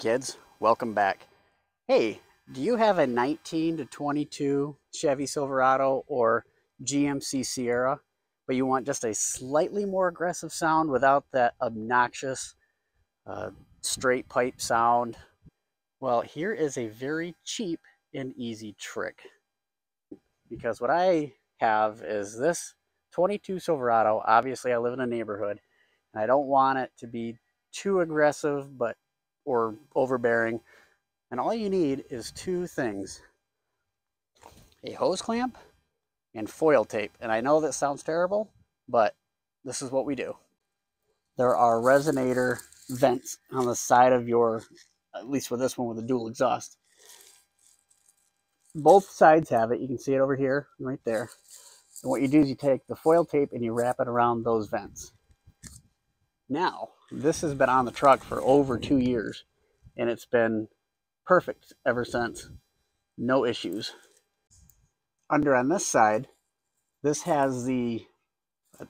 kids, welcome back. Hey, do you have a 19 to 22 Chevy Silverado or GMC Sierra, but you want just a slightly more aggressive sound without that obnoxious uh, straight pipe sound? Well, here is a very cheap and easy trick. Because what I have is this 22 Silverado. Obviously, I live in a neighborhood, and I don't want it to be too aggressive, but or overbearing. And all you need is two things, a hose clamp and foil tape. And I know that sounds terrible, but this is what we do. There are resonator vents on the side of your, at least with this one with a dual exhaust. Both sides have it. You can see it over here, right there. And what you do is you take the foil tape and you wrap it around those vents. Now, this has been on the truck for over two years and it's been perfect ever since. No issues. Under on this side, this has the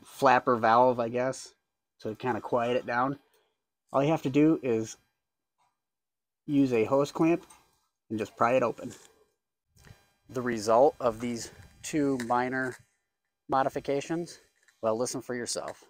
flapper valve, I guess, to kind of quiet it down. All you have to do is use a hose clamp and just pry it open. The result of these two minor modifications, well, listen for yourself.